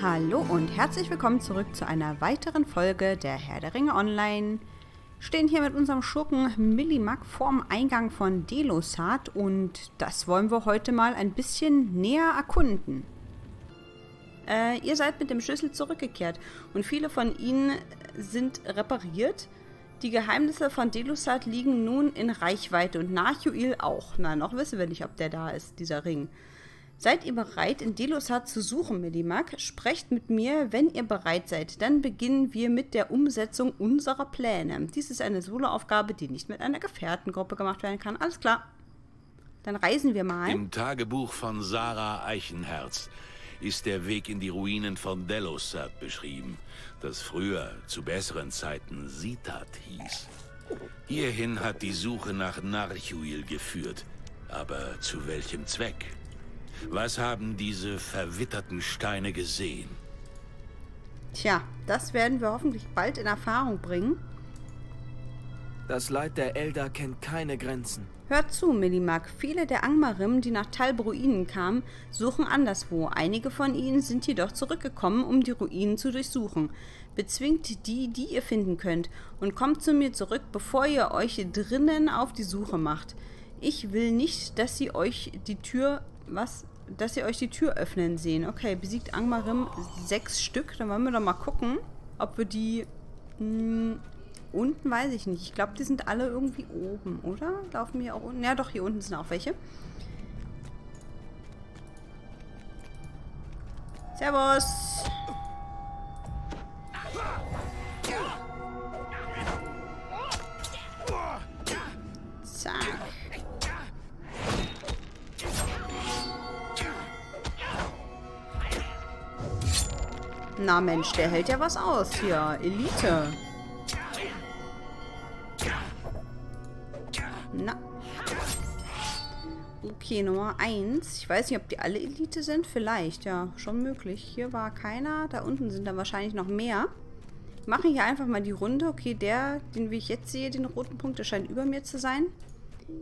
Hallo und herzlich willkommen zurück zu einer weiteren Folge der Herr der Ringe Online. Stehen hier mit unserem Schurken Millimack vorm Eingang von Delosat und das wollen wir heute mal ein bisschen näher erkunden. Äh, ihr seid mit dem Schlüssel zurückgekehrt und viele von ihnen sind repariert. Die Geheimnisse von Delosat liegen nun in Reichweite und Narchuil auch. Na, noch wissen wir nicht, ob der da ist, dieser Ring. Seid ihr bereit, in Delosat zu suchen, Medimac? Sprecht mit mir, wenn ihr bereit seid. Dann beginnen wir mit der Umsetzung unserer Pläne. Dies ist eine Soloaufgabe, die nicht mit einer Gefährtengruppe gemacht werden kann. Alles klar. Dann reisen wir mal. Im Tagebuch von Sarah Eichenherz ist der Weg in die Ruinen von Delosat beschrieben, das früher zu besseren Zeiten Sitat hieß. Hierhin hat die Suche nach Narchuil geführt. Aber zu welchem Zweck? Was haben diese verwitterten Steine gesehen? Tja, das werden wir hoffentlich bald in Erfahrung bringen. Das Leid der Elder kennt keine Grenzen. Hört zu, Millimark. Viele der Angmarim, die nach Talb-Ruinen kamen, suchen anderswo. Einige von ihnen sind jedoch zurückgekommen, um die Ruinen zu durchsuchen. Bezwingt die, die ihr finden könnt, und kommt zu mir zurück, bevor ihr euch drinnen auf die Suche macht. Ich will nicht, dass sie euch die Tür was? Dass ihr euch die Tür öffnen sehen. Okay, besiegt Angmarim sechs Stück. Dann wollen wir doch mal gucken, ob wir die... Mh, hm, unten weiß ich nicht. Ich glaube, die sind alle irgendwie oben, oder? Laufen hier auch unten? Ja, doch, hier unten sind auch welche. Servus! Na Mensch, der hält ja was aus hier. Elite. Okay, Nummer 1. Ich weiß nicht, ob die alle Elite sind. Vielleicht, ja. Schon möglich. Hier war keiner. Da unten sind dann wahrscheinlich noch mehr. Ich mache hier einfach mal die Runde. Okay, der, den wie ich jetzt sehe, den roten Punkt, der scheint über mir zu sein.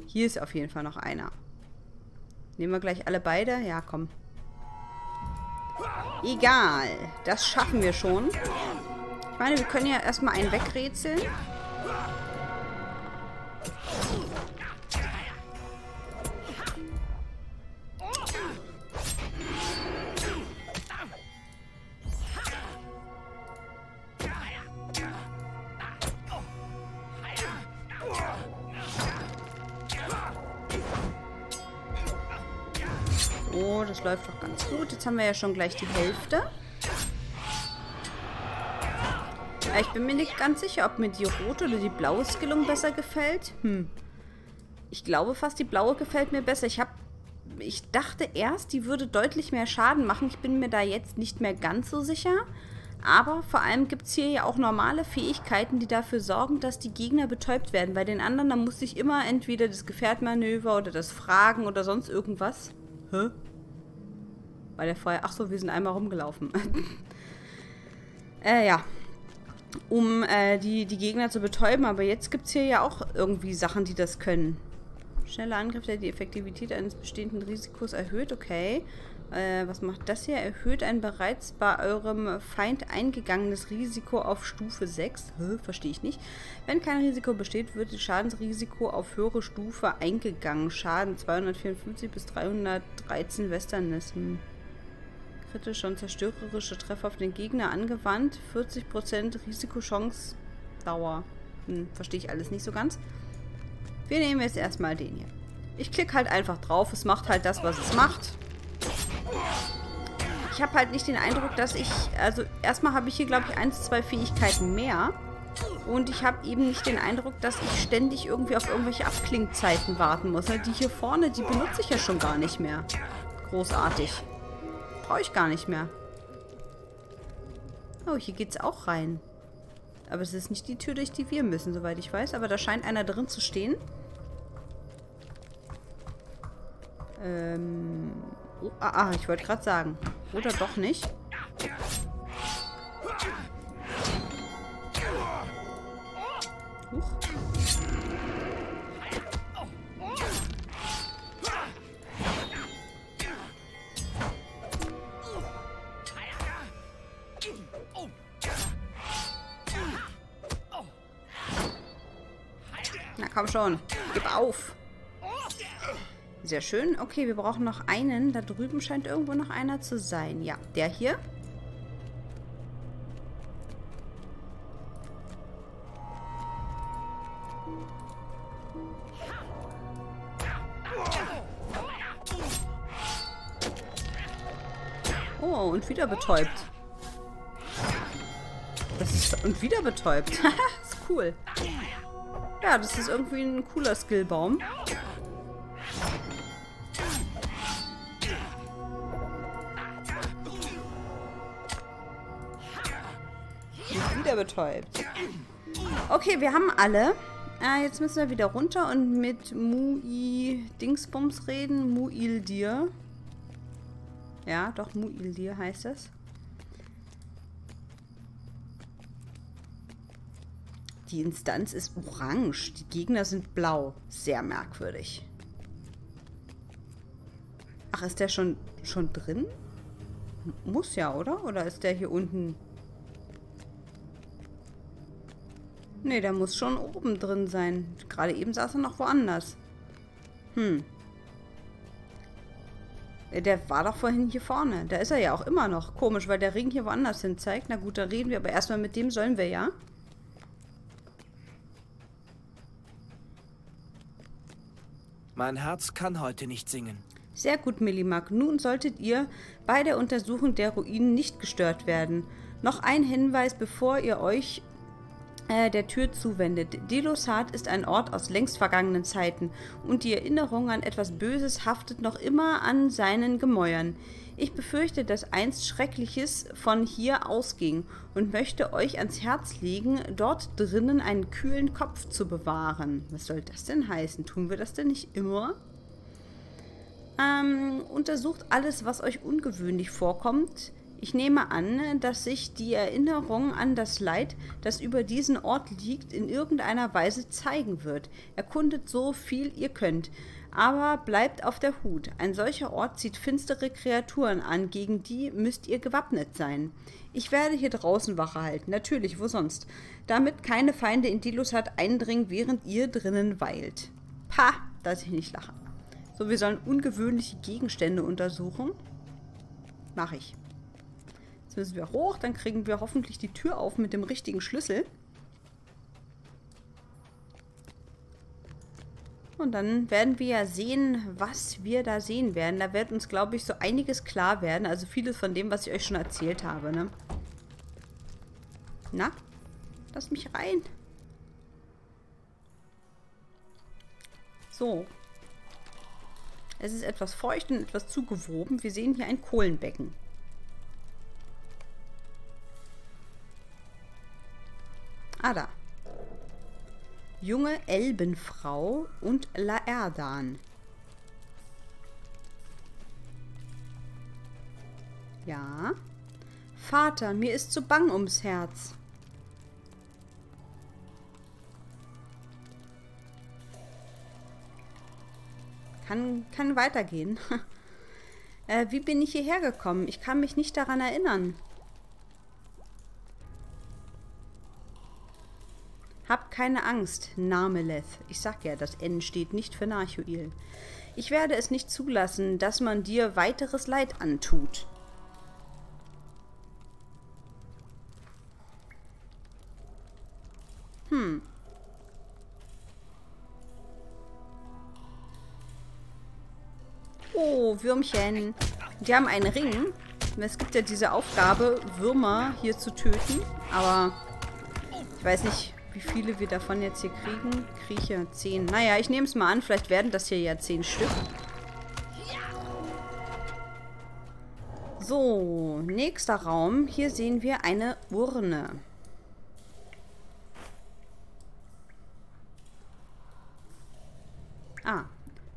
Hier ist auf jeden Fall noch einer. Nehmen wir gleich alle beide? Ja, komm. Egal. Das schaffen wir schon. Ich meine, wir können ja erstmal einen wegrätseln. Läuft doch ganz gut. Jetzt haben wir ja schon gleich die Hälfte. ich bin mir nicht ganz sicher, ob mir die rote oder die blaue Skillung besser gefällt. Hm. Ich glaube fast, die blaue gefällt mir besser. Ich habe... Ich dachte erst, die würde deutlich mehr Schaden machen. Ich bin mir da jetzt nicht mehr ganz so sicher. Aber vor allem gibt es hier ja auch normale Fähigkeiten, die dafür sorgen, dass die Gegner betäubt werden. Bei den anderen, da muss ich immer entweder das Gefährtmanöver oder das Fragen oder sonst irgendwas. Hä? Weil der vorher... Ach so, wir sind einmal rumgelaufen. äh, ja. Um äh, die, die Gegner zu betäuben. Aber jetzt gibt es hier ja auch irgendwie Sachen, die das können. Schneller Angriff, der die Effektivität eines bestehenden Risikos erhöht. Okay. Äh, was macht das hier? Erhöht ein bereits bei eurem Feind eingegangenes Risiko auf Stufe 6. Hä, verstehe ich nicht. Wenn kein Risiko besteht, wird das Schadensrisiko auf höhere Stufe eingegangen. Schaden 254 bis 313 Westernissen kritische und zerstörerische Treffer auf den Gegner angewandt. 40% Risikochance Dauer. Hm, verstehe ich alles nicht so ganz. Wir nehmen jetzt erstmal den hier. Ich klicke halt einfach drauf. Es macht halt das, was es macht. Ich habe halt nicht den Eindruck, dass ich... Also erstmal habe ich hier, glaube ich, eins, zwei Fähigkeiten mehr. Und ich habe eben nicht den Eindruck, dass ich ständig irgendwie auf irgendwelche Abklingzeiten warten muss. Die hier vorne, die benutze ich ja schon gar nicht mehr. Großartig brauche ich gar nicht mehr. Oh, hier geht's auch rein. Aber es ist nicht die Tür, durch die wir müssen, soweit ich weiß. Aber da scheint einer drin zu stehen. Ähm... Oh, ah, ah, ich wollte gerade sagen. Oder doch nicht. Huch. Schon. Gib auf. Sehr schön. Okay, wir brauchen noch einen. Da drüben scheint irgendwo noch einer zu sein. Ja, der hier. Oh, und wieder betäubt. Das ist und wieder betäubt. ist cool. Ja, das ist irgendwie ein cooler Skillbaum. Wieder betäubt. Okay, wir haben alle. Äh, jetzt müssen wir wieder runter und mit Mui Dingsbums reden. Muildir. Ja, doch, Muildir heißt es. Die Instanz ist orange. Die Gegner sind blau. Sehr merkwürdig. Ach, ist der schon, schon drin? Muss ja, oder? Oder ist der hier unten... Ne, der muss schon oben drin sein. Gerade eben saß er noch woanders. Hm. Der war doch vorhin hier vorne. Da ist er ja auch immer noch. Komisch, weil der Ring hier woanders hin zeigt. Na gut, da reden wir aber erstmal mit dem sollen wir ja. Mein Herz kann heute nicht singen. Sehr gut, Millimack. Nun solltet ihr bei der Untersuchung der Ruinen nicht gestört werden. Noch ein Hinweis, bevor ihr euch der Tür zuwendet. Delosat ist ein Ort aus längst vergangenen Zeiten und die Erinnerung an etwas Böses haftet noch immer an seinen Gemäuern. Ich befürchte, dass einst Schreckliches von hier ausging und möchte euch ans Herz legen, dort drinnen einen kühlen Kopf zu bewahren. Was soll das denn heißen? Tun wir das denn nicht immer? Ähm, untersucht alles, was euch ungewöhnlich vorkommt. Ich nehme an, dass sich die Erinnerung an das Leid, das über diesen Ort liegt, in irgendeiner Weise zeigen wird. Erkundet so viel ihr könnt. Aber bleibt auf der Hut. Ein solcher Ort zieht finstere Kreaturen an, gegen die müsst ihr gewappnet sein. Ich werde hier draußen Wache halten, natürlich, wo sonst, damit keine Feinde in Dilosat eindringen, während ihr drinnen weilt. Pah, dass ich nicht lache. So, wir sollen ungewöhnliche Gegenstände untersuchen. Mach ich. Jetzt müssen wir hoch, dann kriegen wir hoffentlich die Tür auf mit dem richtigen Schlüssel. Und dann werden wir ja sehen, was wir da sehen werden. Da wird uns, glaube ich, so einiges klar werden. Also vieles von dem, was ich euch schon erzählt habe, ne? Na? Lass mich rein. So. Es ist etwas feucht und etwas zugewoben. Wir sehen hier ein Kohlenbecken. Ah, da junge Elbenfrau und Laerdan. Ja. Vater, mir ist zu bang ums Herz. Kann, kann weitergehen. äh, wie bin ich hierher gekommen? Ich kann mich nicht daran erinnern. Hab keine Angst, Nameleth. Ich sag ja, das N steht nicht für Narchuil. Ich werde es nicht zulassen, dass man dir weiteres Leid antut. Hm. Oh, Würmchen. Die haben einen Ring. Es gibt ja diese Aufgabe, Würmer hier zu töten. Aber ich weiß nicht, wie viele wir davon jetzt hier kriegen. Kriecher, 10. Naja, ich nehme es mal an. Vielleicht werden das hier ja 10 Stück. So, nächster Raum. Hier sehen wir eine Urne. Ah,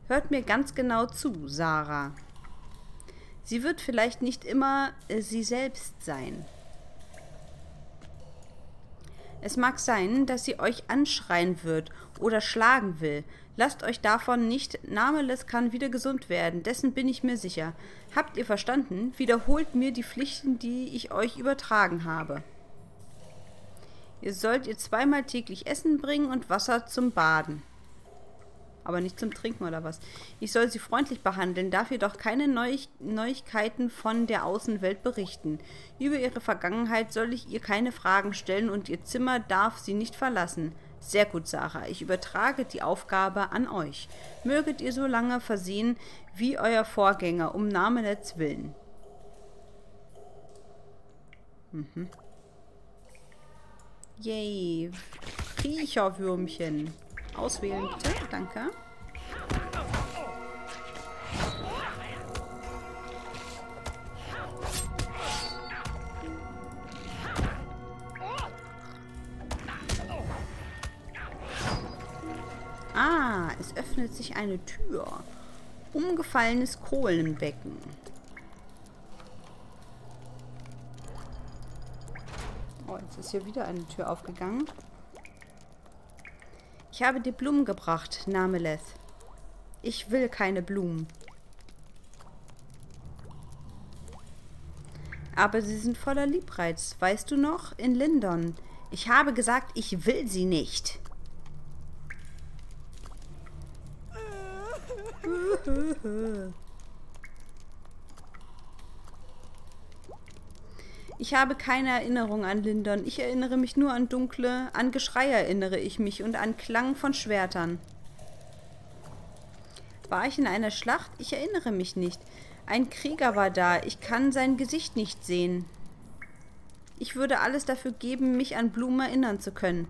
hört mir ganz genau zu, Sarah. Sie wird vielleicht nicht immer äh, sie selbst sein. Es mag sein, dass sie euch anschreien wird oder schlagen will. Lasst euch davon nicht, Nameles kann wieder gesund werden, dessen bin ich mir sicher. Habt ihr verstanden? Wiederholt mir die Pflichten, die ich euch übertragen habe. Ihr sollt ihr zweimal täglich Essen bringen und Wasser zum Baden. Aber nicht zum Trinken oder was. Ich soll sie freundlich behandeln, darf jedoch keine Neu Neuigkeiten von der Außenwelt berichten. Über ihre Vergangenheit soll ich ihr keine Fragen stellen und ihr Zimmer darf sie nicht verlassen. Sehr gut, Sarah. Ich übertrage die Aufgabe an euch. Möget ihr so lange versehen wie euer Vorgänger, um Namenets willen. Mhm. Yay. Kriecherwürmchen. Auswählen bitte. Danke. Sich eine Tür. Umgefallenes Kohlenbecken. Oh, jetzt ist hier wieder eine Tür aufgegangen. Ich habe dir Blumen gebracht, Nameleth. Ich will keine Blumen. Aber sie sind voller Liebreiz. Weißt du noch? In Lindon. Ich habe gesagt, ich will sie nicht. Ich habe keine Erinnerung an Lindon. Ich erinnere mich nur an dunkle, an Geschrei erinnere ich mich und an Klang von Schwertern. War ich in einer Schlacht? Ich erinnere mich nicht. Ein Krieger war da. Ich kann sein Gesicht nicht sehen. Ich würde alles dafür geben, mich an Blumen erinnern zu können.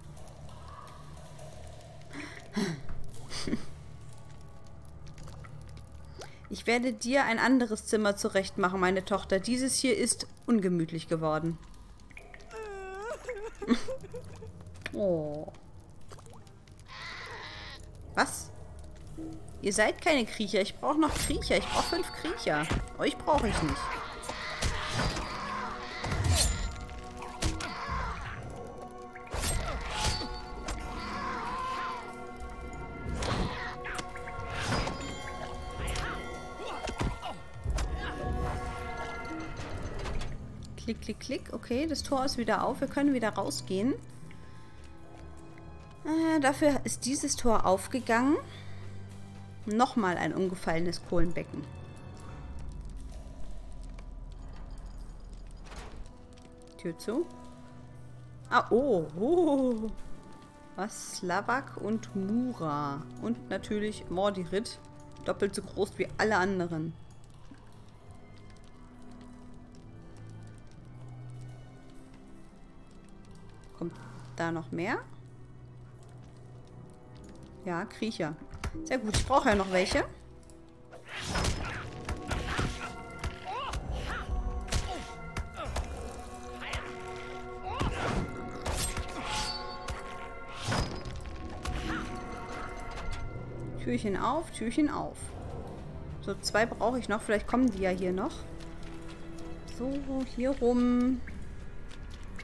Ich werde dir ein anderes Zimmer zurechtmachen, meine Tochter. Dieses hier ist ungemütlich geworden. oh. Was? Ihr seid keine Kriecher. Ich brauche noch Kriecher. Ich brauche fünf Kriecher. Euch brauche ich nicht. Klick, klick, klick. Okay, das Tor ist wieder auf. Wir können wieder rausgehen. Äh, dafür ist dieses Tor aufgegangen. Nochmal ein umgefallenes Kohlenbecken. Tür zu. Ah, oh, oh. Was? Slavak und Mura. Und natürlich Mordirit. Doppelt so groß wie alle anderen. Kommt da noch mehr? Ja, Kriecher. Sehr gut, ich brauche ja noch welche. Türchen auf, Türchen auf. So, zwei brauche ich noch. Vielleicht kommen die ja hier noch. So, hier rum.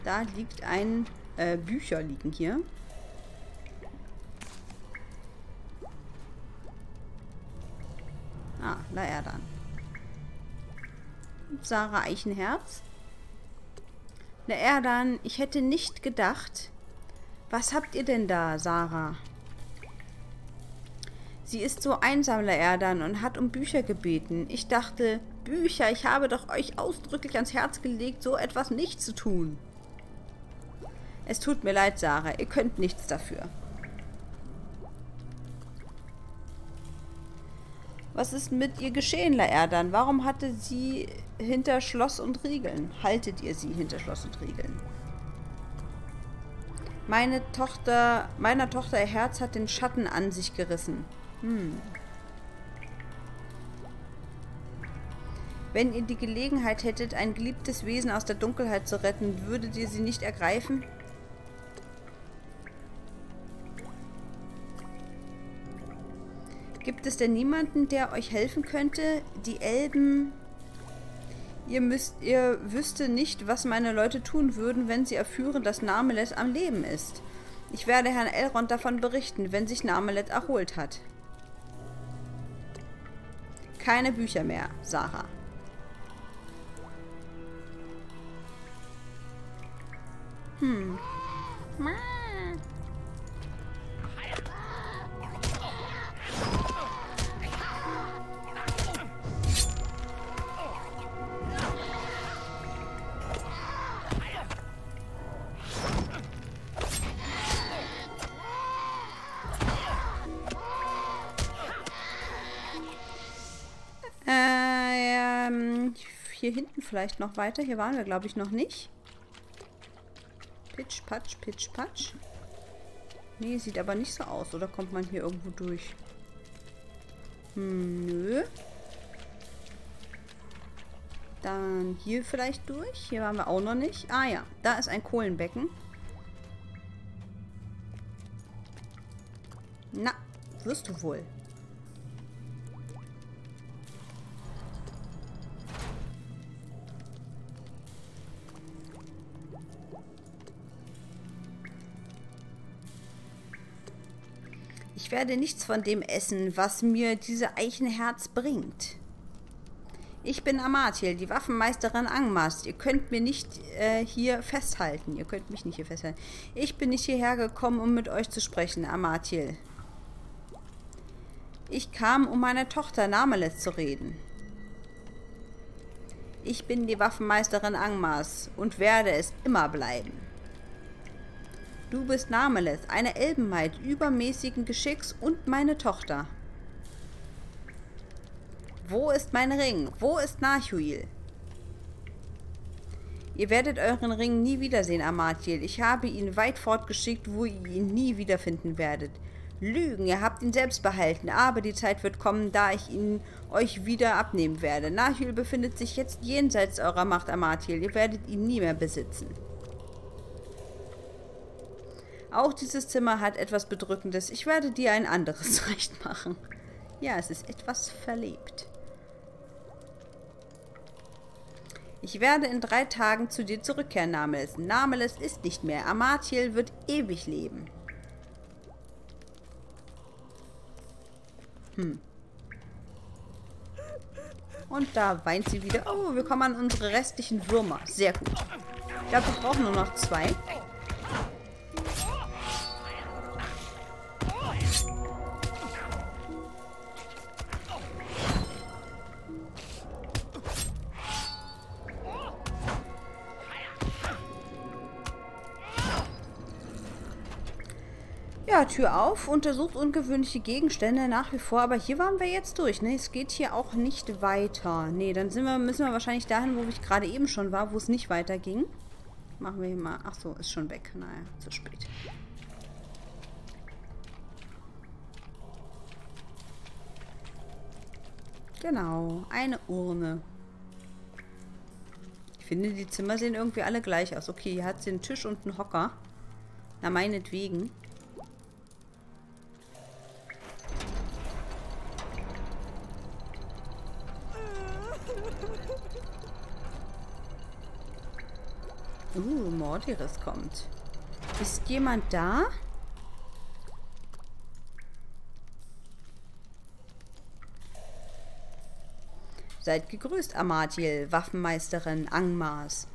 Da liegt ein äh, Bücher liegen hier. Ah, Laerdan. Sarah Eichenherz. Laerdan, ich hätte nicht gedacht. Was habt ihr denn da, Sarah? Sie ist so einsam, Laerdan, und hat um Bücher gebeten. Ich dachte, Bücher, ich habe doch euch ausdrücklich ans Herz gelegt, so etwas nicht zu tun. Es tut mir leid, Sarah. Ihr könnt nichts dafür. Was ist mit ihr geschehen, Laerdan? Warum hatte sie hinter Schloss und Riegeln? Haltet ihr sie hinter Schloss und Riegeln? Meine Tochter, meiner Tochter Herz hat den Schatten an sich gerissen. Hm. Wenn ihr die Gelegenheit hättet, ein geliebtes Wesen aus der Dunkelheit zu retten, würdet ihr sie nicht ergreifen? Gibt es denn niemanden, der euch helfen könnte? Die Elben... Ihr müsst, ihr wüsste nicht, was meine Leute tun würden, wenn sie erführen, dass Namelet am Leben ist. Ich werde Herrn Elrond davon berichten, wenn sich Namelet erholt hat. Keine Bücher mehr, Sarah. Hm. hier hinten vielleicht noch weiter. Hier waren wir, glaube ich, noch nicht. Pitch, patsch, pitch, patsch. Nee, sieht aber nicht so aus. Oder kommt man hier irgendwo durch? Hm, nö. Dann hier vielleicht durch. Hier waren wir auch noch nicht. Ah ja, da ist ein Kohlenbecken. Na, wirst du wohl. Werde nichts von dem essen, was mir diese Eichenherz bringt. Ich bin Amathiel, die Waffenmeisterin Angmast. Ihr könnt mir nicht äh, hier festhalten. Ihr könnt mich nicht hier festhalten. Ich bin nicht hierher gekommen, um mit euch zu sprechen, Amathiel. Ich kam, um meine Tochter Nameles zu reden. Ich bin die Waffenmeisterin Angmas und werde es immer bleiben. Du bist Nameles, eine Elbenmaid übermäßigen Geschicks und meine Tochter. Wo ist mein Ring? Wo ist Nachuil? Ihr werdet euren Ring nie wiedersehen, Amathiel. Ich habe ihn weit fortgeschickt, wo ihr ihn nie wiederfinden werdet. Lügen, ihr habt ihn selbst behalten, aber die Zeit wird kommen, da ich ihn euch wieder abnehmen werde. Nachuil befindet sich jetzt jenseits eurer Macht, Amathiel. Ihr werdet ihn nie mehr besitzen. Auch dieses Zimmer hat etwas Bedrückendes. Ich werde dir ein anderes recht machen. Ja, es ist etwas verlebt. Ich werde in drei Tagen zu dir zurückkehren, Nameles. Nameles ist nicht mehr. Amathiel wird ewig leben. Hm. Und da weint sie wieder. Oh, wir kommen an unsere restlichen Würmer. Sehr gut. Ich glaube, wir brauchen nur noch zwei. Tür auf, untersucht ungewöhnliche Gegenstände nach wie vor, aber hier waren wir jetzt durch, ne? Es geht hier auch nicht weiter. Ne, dann sind wir, müssen wir wahrscheinlich dahin, wo ich gerade eben schon war, wo es nicht weiterging. Machen wir hier mal. Ach so, ist schon weg. Naja, zu spät. Genau, eine Urne. Ich finde, die Zimmer sehen irgendwie alle gleich aus. Okay, hier hat sie einen Tisch und einen Hocker. Na, meinetwegen. Uh, Mortiris kommt. Ist jemand da? Seid gegrüßt, Amathiel, Waffenmeisterin Angmars.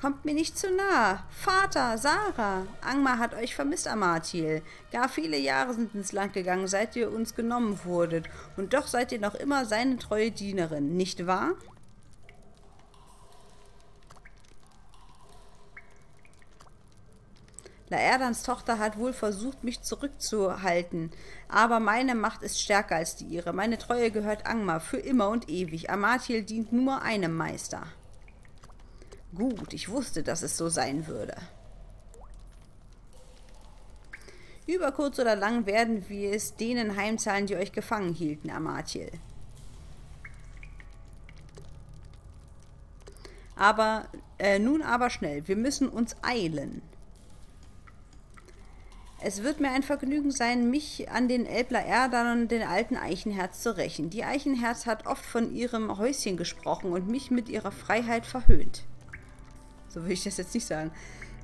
Kommt mir nicht zu nah. Vater, Sarah. Angmar hat euch vermisst, Amathiel. Gar viele Jahre sind ins Land gegangen, seit ihr uns genommen wurdet. Und doch seid ihr noch immer seine treue Dienerin, nicht wahr? Laerdans Tochter hat wohl versucht, mich zurückzuhalten, aber meine Macht ist stärker als die ihre. Meine Treue gehört Angmar für immer und ewig. Amathiel dient nur einem Meister. Gut, ich wusste, dass es so sein würde. Über kurz oder lang werden wir es denen heimzahlen, die euch gefangen hielten, Amathiel. Aber, äh, nun aber schnell, wir müssen uns eilen. Es wird mir ein Vergnügen sein, mich an den Elbler Erdern und den alten Eichenherz zu rächen. Die Eichenherz hat oft von ihrem Häuschen gesprochen und mich mit ihrer Freiheit verhöhnt. So will ich das jetzt nicht sagen.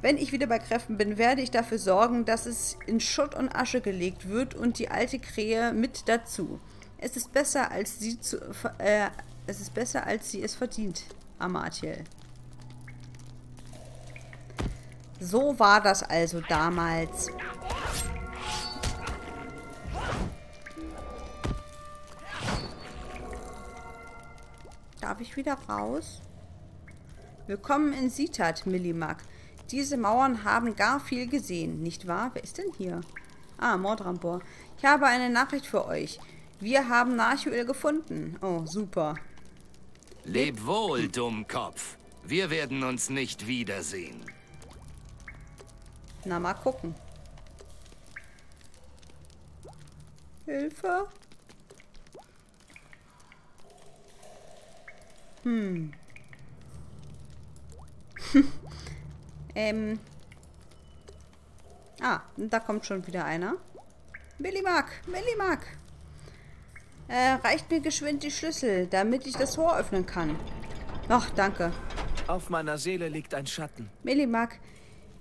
Wenn ich wieder bei Kräften bin, werde ich dafür sorgen, dass es in Schutt und Asche gelegt wird und die alte Krähe mit dazu. Es ist besser, als sie zu, äh, es ist besser, als sie es verdient, Amathiel. So war das also damals. Darf ich wieder raus? Willkommen in Sitat, Millimak. Diese Mauern haben gar viel gesehen, nicht wahr? Wer ist denn hier? Ah, Mordrampor. Ich habe eine Nachricht für euch. Wir haben Narchuel gefunden. Oh, super. Leb wohl, Dummkopf. Wir werden uns nicht wiedersehen. Na, mal gucken. Hilfe. Hm. ähm. Ah, da kommt schon wieder einer. Millimark, Millimark. Äh, reicht mir geschwind die Schlüssel, damit ich das Tor öffnen kann. Ach, danke. Auf meiner Seele liegt ein Schatten. Millimark,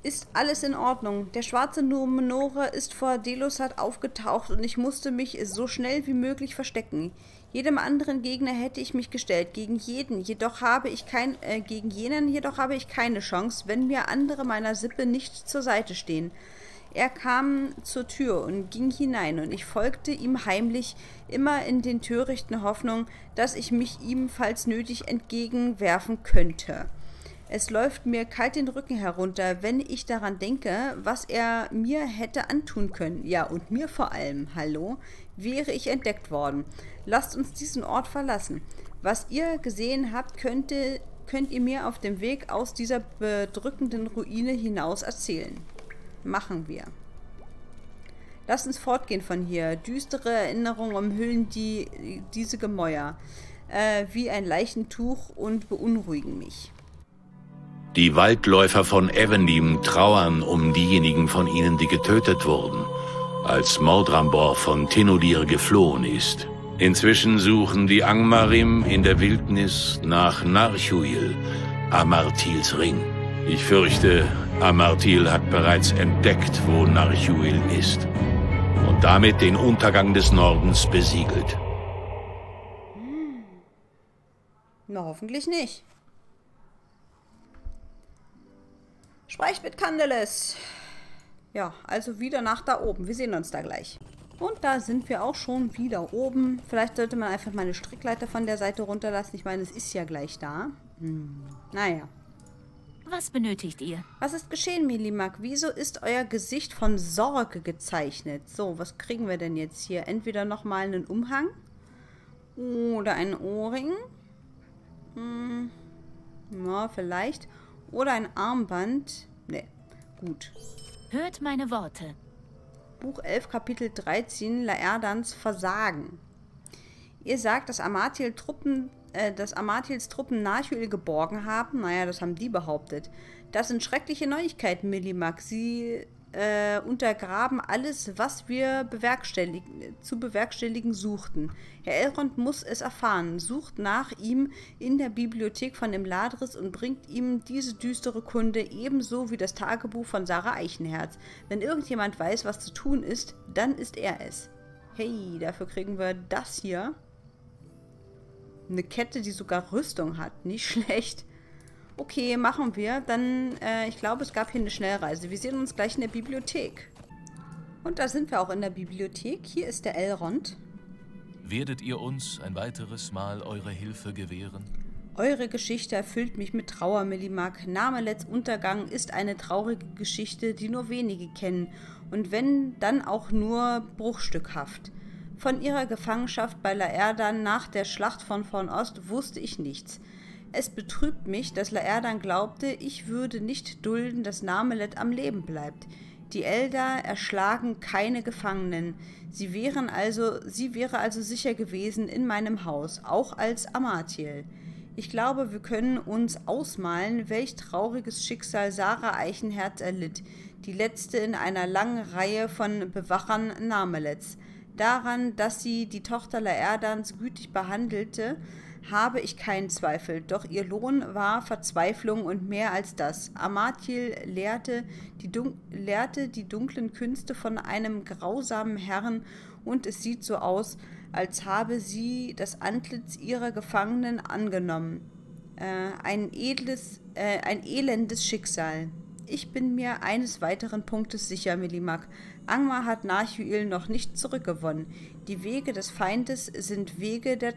ist alles in Ordnung. Der schwarze Numenore ist vor Delosat aufgetaucht und ich musste mich so schnell wie möglich verstecken. Jedem anderen Gegner hätte ich mich gestellt, gegen jeden, jedoch habe ich kein, äh, gegen jenen jedoch habe ich keine Chance, wenn mir andere meiner Sippe nicht zur Seite stehen. Er kam zur Tür und ging hinein, und ich folgte ihm heimlich, immer in den törichten Hoffnung, dass ich mich ihm, falls nötig, entgegenwerfen könnte. Es läuft mir kalt den Rücken herunter, wenn ich daran denke, was er mir hätte antun können. Ja, und mir vor allem, hallo, wäre ich entdeckt worden. Lasst uns diesen Ort verlassen. Was ihr gesehen habt, könnte, könnt ihr mir auf dem Weg aus dieser bedrückenden Ruine hinaus erzählen. Machen wir. Lasst uns fortgehen von hier. Düstere Erinnerungen umhüllen die, diese Gemäuer äh, wie ein Leichentuch und beunruhigen mich. Die Waldläufer von Evenim trauern um diejenigen von ihnen, die getötet wurden, als Mordrambor von Tenodir geflohen ist. Inzwischen suchen die Angmarim in der Wildnis nach Narchuil, Amartils Ring. Ich fürchte, Amartil hat bereits entdeckt, wo Narchuil ist und damit den Untergang des Nordens besiegelt. Hm. Na, hoffentlich nicht. Sprecht mit Candeles. Ja, also wieder nach da oben. Wir sehen uns da gleich. Und da sind wir auch schon wieder oben. Vielleicht sollte man einfach meine Strickleiter von der Seite runterlassen. Ich meine, es ist ja gleich da. Hm. Naja. Was benötigt ihr? Was ist geschehen, Milimak? Wieso ist euer Gesicht von Sorge gezeichnet? So, was kriegen wir denn jetzt hier? Entweder nochmal einen Umhang oder einen Ohrring. Hm. Ja, vielleicht. Oder ein Armband. Ne, gut. Hört meine Worte. Buch 11, Kapitel 13, Laerdans Versagen. Ihr sagt, dass Amathiel Truppen, äh, dass Amathiels Truppen Narchuil geborgen haben. Naja, das haben die behauptet. Das sind schreckliche Neuigkeiten, Millimak. Sie äh, untergraben alles, was wir bewerkstelligen, zu bewerkstelligen suchten. Herr Elrond muss es erfahren, sucht nach ihm in der Bibliothek von dem Ladris und bringt ihm diese düstere Kunde ebenso wie das Tagebuch von Sarah Eichenherz. Wenn irgendjemand weiß, was zu tun ist, dann ist er es. Hey, dafür kriegen wir das hier. Eine Kette, die sogar Rüstung hat. Nicht schlecht. Okay, machen wir. Dann, äh, ich glaube, es gab hier eine Schnellreise. Wir sehen uns gleich in der Bibliothek. Und da sind wir auch in der Bibliothek. Hier ist der Elrond. Werdet ihr uns ein weiteres Mal eure Hilfe gewähren? Eure Geschichte erfüllt mich mit Trauer, Millimak. Namelets Untergang ist eine traurige Geschichte, die nur wenige kennen. Und wenn, dann auch nur bruchstückhaft. Von ihrer Gefangenschaft bei Laerdan nach der Schlacht von Von Ost wusste ich nichts. Es betrübt mich, dass Laerdan glaubte, ich würde nicht dulden, dass Namelet am Leben bleibt. Die Elder erschlagen keine Gefangenen. Sie wären also, sie wäre also sicher gewesen in meinem Haus, auch als Amathiel. Ich glaube, wir können uns ausmalen, welch trauriges Schicksal Sarah Eichenherz erlitt, die letzte in einer langen Reihe von Bewachern Namelets. Daran, dass sie die Tochter Laerdans gütig behandelte, habe ich keinen Zweifel, doch ihr Lohn war Verzweiflung und mehr als das. Amathiel lehrte die, lehrte die dunklen Künste von einem grausamen Herrn und es sieht so aus, als habe sie das Antlitz ihrer Gefangenen angenommen. Äh, ein edles, äh, ein elendes Schicksal. Ich bin mir eines weiteren Punktes sicher, Millimak. Angmar hat Narchuil noch nicht zurückgewonnen. Die Wege des Feindes sind Wege der,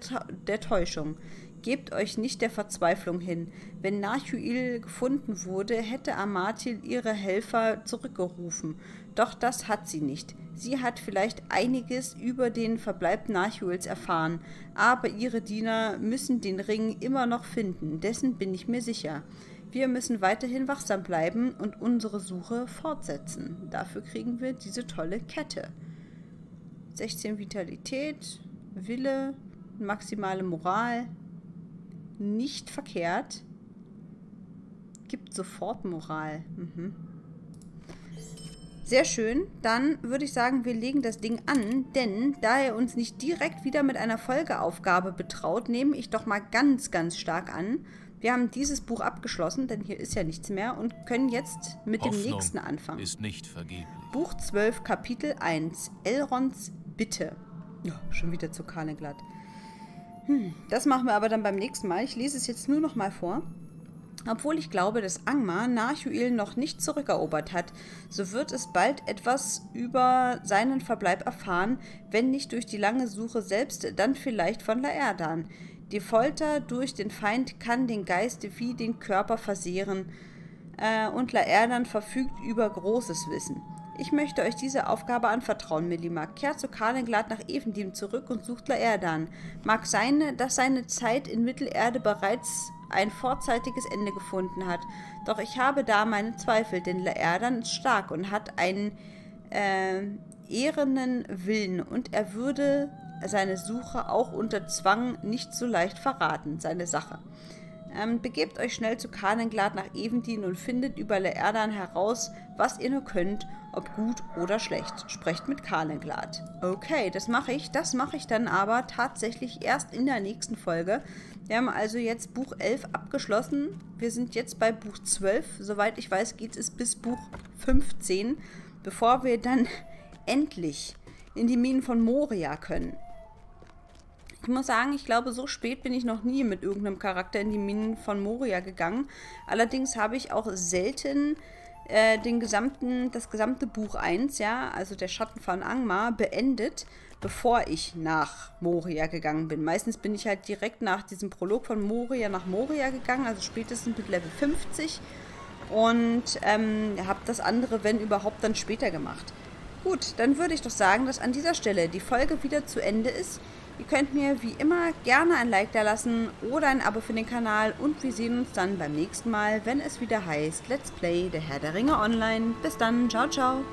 der Täuschung. Gebt euch nicht der Verzweiflung hin. Wenn Narchuil gefunden wurde, hätte Amatil ihre Helfer zurückgerufen. Doch das hat sie nicht. Sie hat vielleicht einiges über den Verbleib Narchuels erfahren, aber ihre Diener müssen den Ring immer noch finden, dessen bin ich mir sicher. Wir müssen weiterhin wachsam bleiben und unsere Suche fortsetzen. Dafür kriegen wir diese tolle Kette. 16 Vitalität, Wille, maximale Moral. Nicht verkehrt. Gibt sofort Moral. Mhm. Sehr schön. Dann würde ich sagen, wir legen das Ding an, denn da er uns nicht direkt wieder mit einer Folgeaufgabe betraut, nehme ich doch mal ganz, ganz stark an. Wir haben dieses Buch abgeschlossen, denn hier ist ja nichts mehr und können jetzt mit Hoffnung dem nächsten anfangen. ist nicht vergeblich. Buch 12, Kapitel 1. Elrons Bitte. Ja, schon wieder zu Karneglatt. Hm, das machen wir aber dann beim nächsten Mal. Ich lese es jetzt nur noch mal vor. Obwohl ich glaube, dass Angmar Narchuil noch nicht zurückerobert hat, so wird es bald etwas über seinen Verbleib erfahren, wenn nicht durch die lange Suche selbst, dann vielleicht von Laerdan. Die Folter durch den Feind kann den Geist wie den Körper versehren, äh, und Laerdan verfügt über großes Wissen. Ich möchte euch diese Aufgabe anvertrauen, Millimark. Kehrt zu Karlenglad nach Evendim zurück und sucht Laerdan. Mag sein, dass seine Zeit in Mittelerde bereits ein vorzeitiges Ende gefunden hat. Doch ich habe da meine Zweifel, denn Laerdan ist stark und hat einen äh, ehrenden Willen und er würde seine Suche auch unter Zwang nicht so leicht verraten, seine Sache. Ähm, begebt euch schnell zu Kanenglad nach Evendin und findet über Laerdan heraus, was ihr nur könnt, ob gut oder schlecht. Sprecht mit Kanenglad. Okay, das mache ich. Das mache ich dann aber tatsächlich erst in der nächsten Folge. Wir haben also jetzt Buch 11 abgeschlossen. Wir sind jetzt bei Buch 12. Soweit ich weiß, geht es bis Buch 15, bevor wir dann endlich in die Minen von Moria können. Ich muss sagen, ich glaube, so spät bin ich noch nie mit irgendeinem Charakter in die Minen von Moria gegangen. Allerdings habe ich auch selten äh, den gesamten, das gesamte Buch 1, ja, also der Schatten von Angmar, beendet, bevor ich nach Moria gegangen bin. Meistens bin ich halt direkt nach diesem Prolog von Moria nach Moria gegangen, also spätestens mit Level 50 und ähm, habe das andere, wenn überhaupt, dann später gemacht. Gut, dann würde ich doch sagen, dass an dieser Stelle die Folge wieder zu Ende ist. Ihr könnt mir wie immer gerne ein Like da lassen oder ein Abo für den Kanal und wir sehen uns dann beim nächsten Mal, wenn es wieder heißt Let's Play der Herr der Ringe online. Bis dann, ciao, ciao.